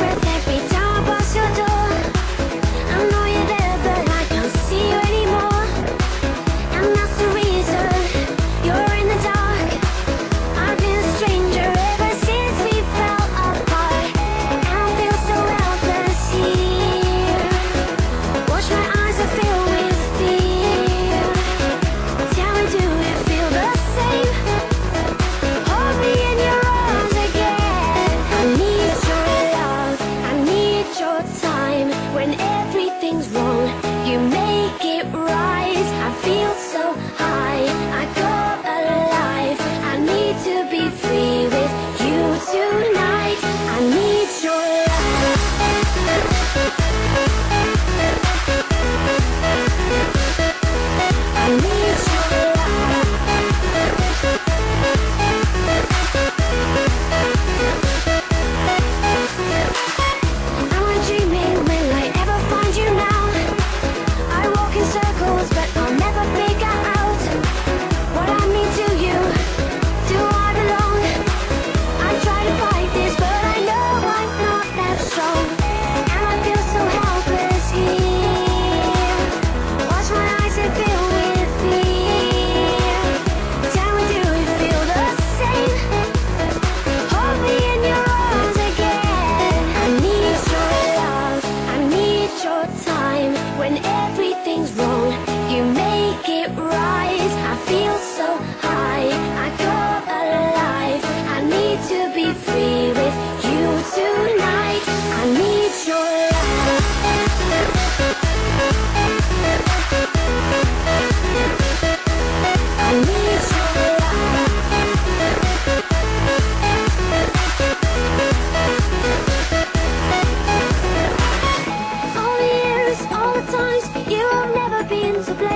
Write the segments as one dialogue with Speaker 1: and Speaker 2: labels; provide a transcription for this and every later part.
Speaker 1: breath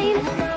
Speaker 1: time.